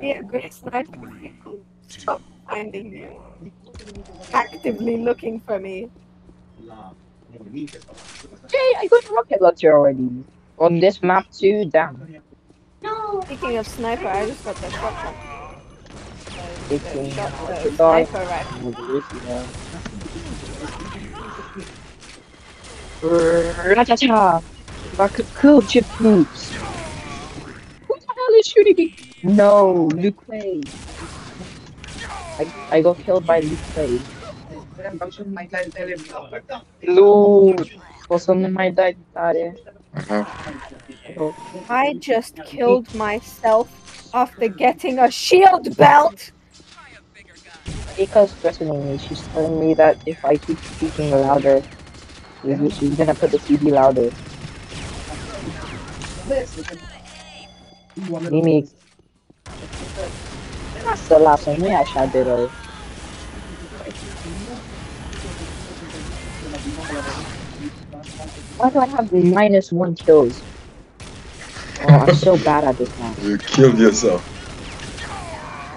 Be a good sniper. Stop finding me. Actively looking for me. Jay, I got rocket launcher already. On this map too, damn. No. Speaking of sniper, I just got the shotgun. Speaking shot, of the shotgun. sniper rifle. Ra-cha-cha! Cool chip poops. Shooting me? No, Luke Wei. I, I got killed by Luke Wei. Luke! Wasn't in my died, sorry. Aha. Uh-huh. I just killed myself after getting a shield belt. Because threatening me, she's telling me that if I keep speaking louder, she's she's gonna put the TV louder. Mimi. That's the last one, yeah, Shadow. Why do I have minus one kills? Oh, I'm so bad at this now. You killed yourself.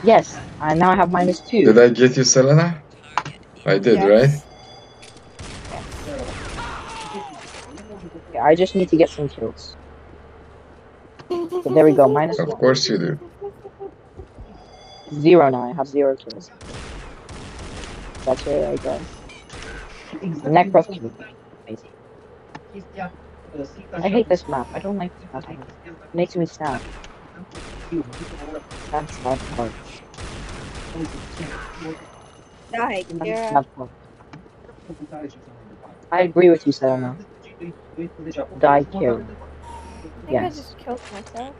Yes, and now I have minus two. Did I get you, Selena? I did, Yes. right? I just need to get some kills. So there we go, minus Of one. course you do. Zero now, I have zero kills. That's where I go. Necro kill. I hate this map. I don't like this map. It makes me sad. Sad, sad part. Die, Sad, Kira. I agree with you, Selena. Die kill. I think I Yes. just killed myself.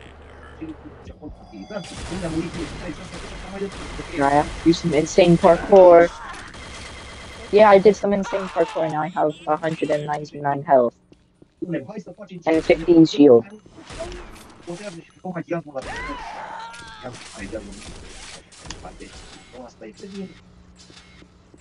Here I have to do some insane parkour. Yeah, I did some insane parkour. Now I have 199 health and 15 shield.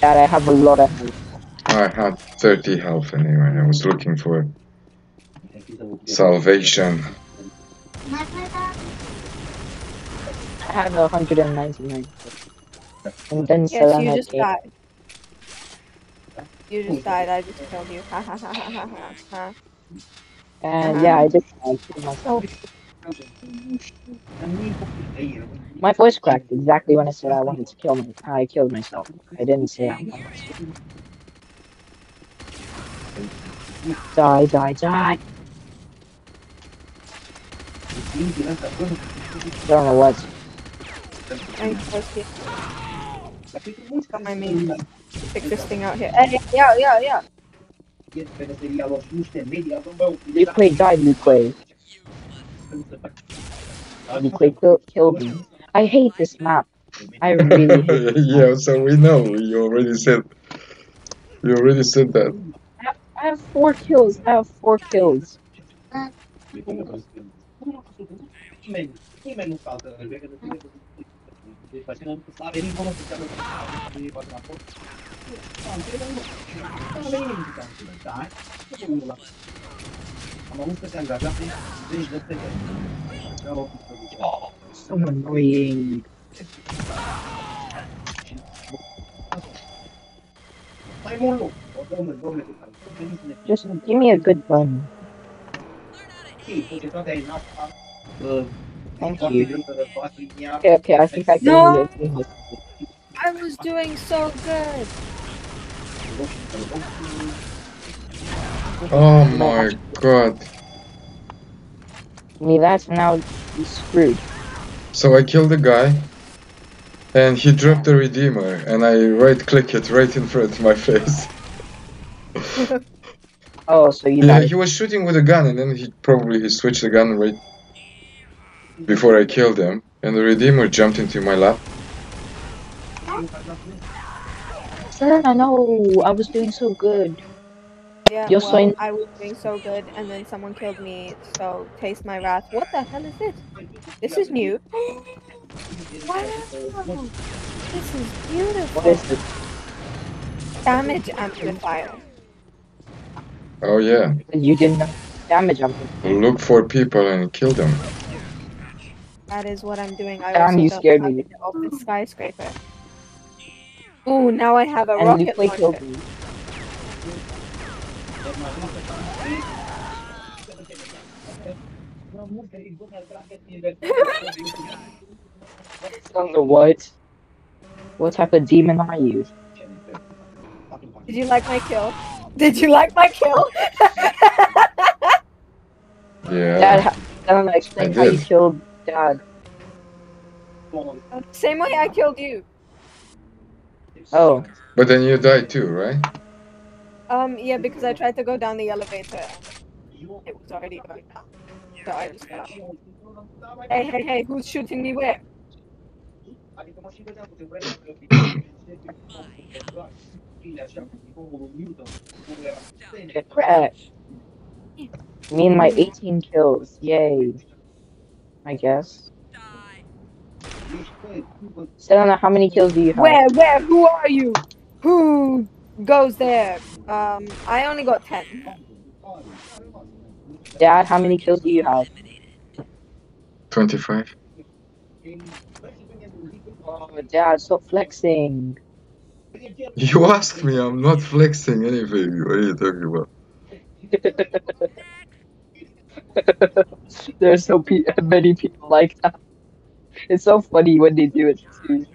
Dad, I have a lot of health. I had 30 health anyway. I was looking for salvation. I have 199. And then Yes, Selena you just came. died. You just died. I just killed you. Ha ha ha ha ha ha. ha. And yeah, I did. I killed myself. My voice cracked exactly when I said I wanted to kill me. I killed myself. I didn't say I wanted to. Die, die, die. Don't know what. I'm supposed to got my main pick this thing out here. Hey, yeah, yeah, yeah. Luke Wei died, Luke. Luke Wei kill- killed me. I hate this map. I really hate it. yeah, so we know. You already said. You already said that. I have four kills. I have four kills. Am auzit că se angaja pe 30 de fete. Erau So annoying. Nu. O, domnule, domnule, Just give me a good gun. societatea NASA. uh, Thank you. grântă de toată linia. Okay, okay, I think I can No. do it. I was doing so good. Oh my god. Me, that's now screwed. So I killed the guy, and he dropped the redeemer, and I right click it right in front of my face. Oh, so you Yeah, died. he was shooting with a gun, and then he probably he switched the gun right before I killed him, and the Redeemer jumped into my lap. I know, I was doing so good. Yeah, You're well, saying- I was doing so good, and then someone killed me. So taste my wrath. What the hell is this? This is new. wow, this is beautiful. What is this? Damage amplifier. Oh yeah, You didn't damage I'm look for people and kill them. That is what I'm doing. I Damn, you scared have me. it Off the skyscraper. Ooh, now I have a And rocket Luke killed launcher. Me. don't what. What type of demon are you? Did you like my kill? Did you like my kill? Yeah. Dad, ha- Selena, explain I how you killed Dad. Um, same way I killed you. Oh, But then you died too, right? Um, yeah, because I tried to go down the elevator. It was already going down. So I just got. Hey, hey, hey, who's shooting me where? get wrecked. Me and my 18 kills. Yay. I guess. Selena, how many kills do you have? Where, where, who are you? Who goes there? Um, I only got 10. Dad, how many kills do you have? 25. Oh, Dad, stop flexing. You asked me, I'm not flexing anything. What are you talking about? There's so pe- many people like that. It's so funny when they do it too.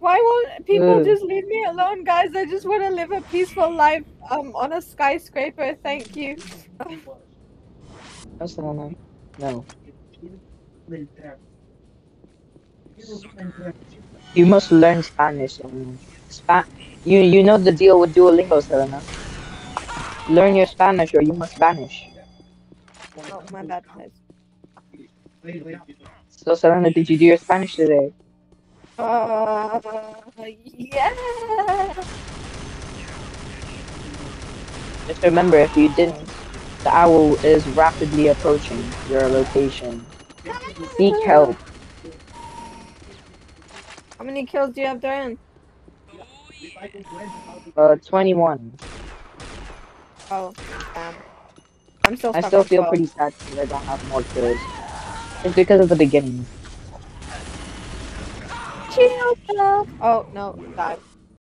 Why won't people Ugh. just leave me alone, guys? I just want to live a peaceful life um on a skyscraper. Thank you. No, Selena. No. You must learn Spanish. Selena. Spa- you you know the deal with Duolingo, Selena. Learn your Spanish or you must vanish. Oh, my bad, guys. So, Selena, did you do your Spanish today? Uh, yeah. Just remember, if you didn't, the owl is rapidly approaching your location. Seek help. How many kills do you have, Dorian? Uh, 21. Oh, damn. I'm still. I still feel 12. pretty sad because I don't have more kills. It's because of the beginning. Oh no, died.